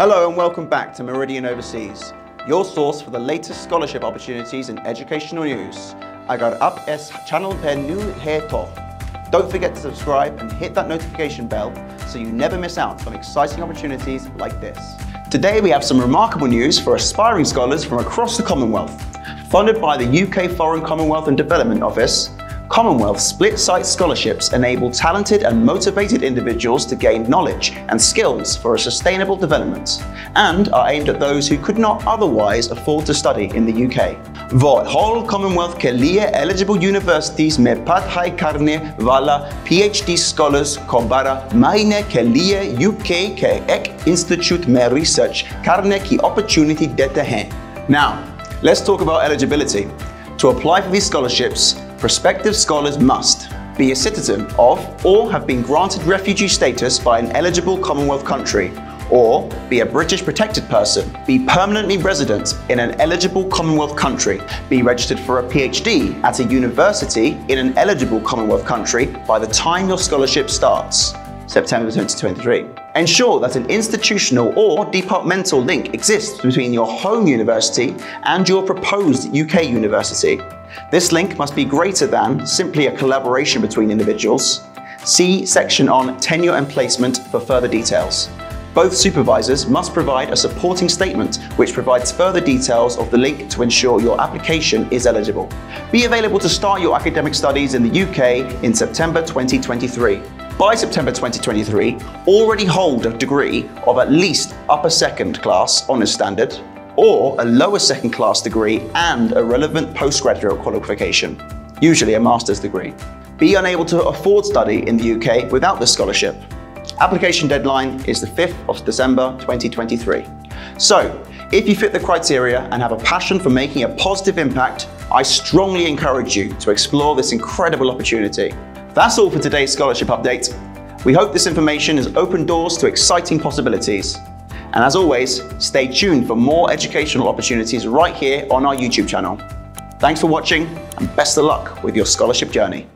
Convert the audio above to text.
Hello and welcome back to Meridean Overseas, your source for the latest scholarship opportunities and educational news. Agar up es channel per new hai to. Don't forget to subscribe and hit that notification bell so you never miss out on exciting opportunities like this. Today we have some remarkable news for aspiring scholars from across the Commonwealth. Funded by the UK Foreign Commonwealth and Development Office, Commonwealth split site scholarships enable talented and motivated individuals to gain knowledge and skills for a sustainable development, and are aimed at those who could not otherwise afford to study in the UK. Vår whole Commonwealth ke eligible universities med padhai karne vala PhD scholars kobara maine ke UK ke ek institute me research karne ki opportunity dete hain. Now, let's talk about eligibility. To apply for these scholarships, prospective scholars must be a citizen of or have been granted refugee status by an eligible Commonwealth country or be a British protected person, be permanently resident in an eligible Commonwealth country, be registered for a PhD at a university in an eligible Commonwealth country by the time your scholarship starts. September 2023. Ensure that an institutional or departmental link exists between your home university and your proposed UK university. This link must be greater than simply a collaboration between individuals. See section on tenure and placement for further details. Both supervisors must provide a supporting statement which provides further details of the link to ensure your application is eligible. Be available to start your academic studies in the UK in September 2023. By September 2023, already hold a degree of at least upper second class honours standard or a lower second class degree and a relevant postgraduate qualification, usually a master's degree. Be unable to afford study in the UK without this scholarship. Application deadline is the 5th of December 2023. So, if you fit the criteria and have a passion for making a positive impact, I strongly encourage you to explore this incredible opportunity. That's all for today's scholarship update. We hope this information has opened doors to exciting possibilities. And as always, stay tuned for more educational opportunities right here on our YouTube channel. Thanks for watching and best of luck with your scholarship journey.